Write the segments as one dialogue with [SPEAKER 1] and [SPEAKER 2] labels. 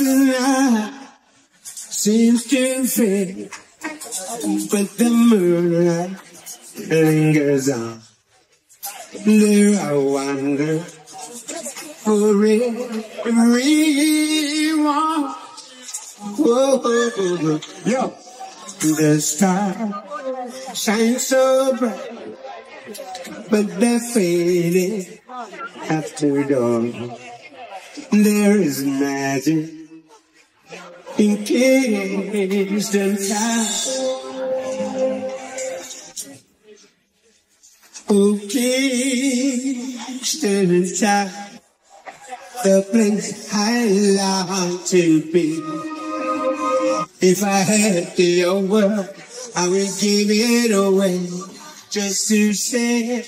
[SPEAKER 1] night seems to fade, but the moonlight lingers on. There I wander for everyone. Whoa, yo, the star shines so bright, but they're fading after dawn. There is magic in Kingston Town. Oh, Kingston Town, the place I long to be. If I had the world, I would give it away just to say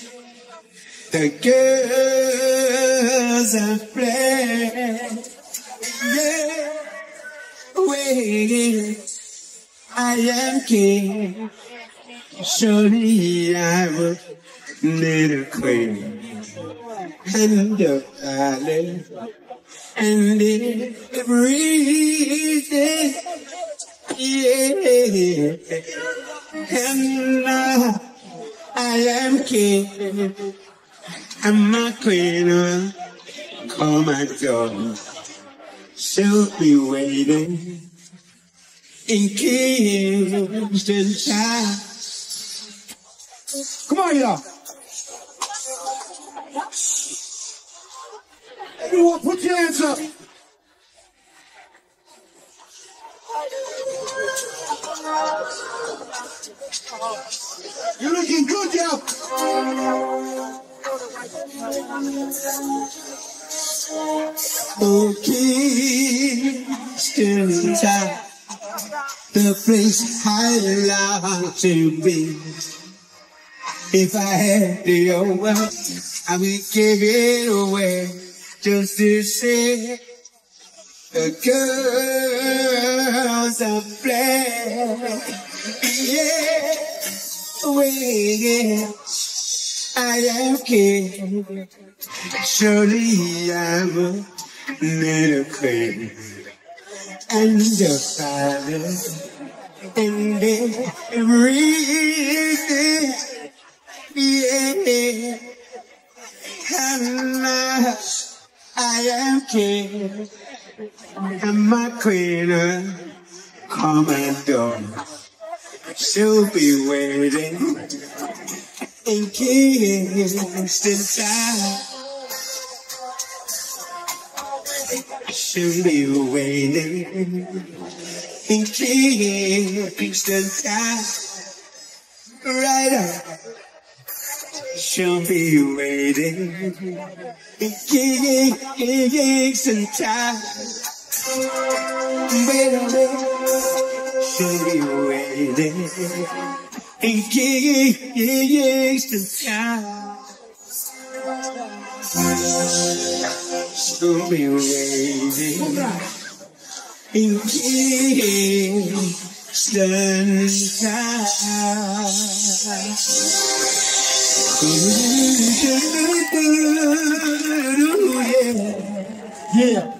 [SPEAKER 1] the girls have played. Yeah, wait, I am king. Surely I would need a queen and a valley and everything. Yeah, and uh, I am king. My queen will call my door. She'll be waiting in Kingston Town. Come on, y'all. Everyone, put your hands up. You're looking good, y'all. Oh, Kingston Town, the place I long to be. If I had the old wealth, I would give it away just to see the girls are playing. Yeah, wait. I am king. Surely I'm a queen. And the father and everything. Yeah. And I, am king. And my queen come and door. She'll be waiting in Kingston Town. She'll be waiting in Kingston Town. Right up. She'll be waiting in Kingston Town. Baby, she'll be waiting in Kingston Town. She'll be waiting in Kingston Town. Yeah. Yeah.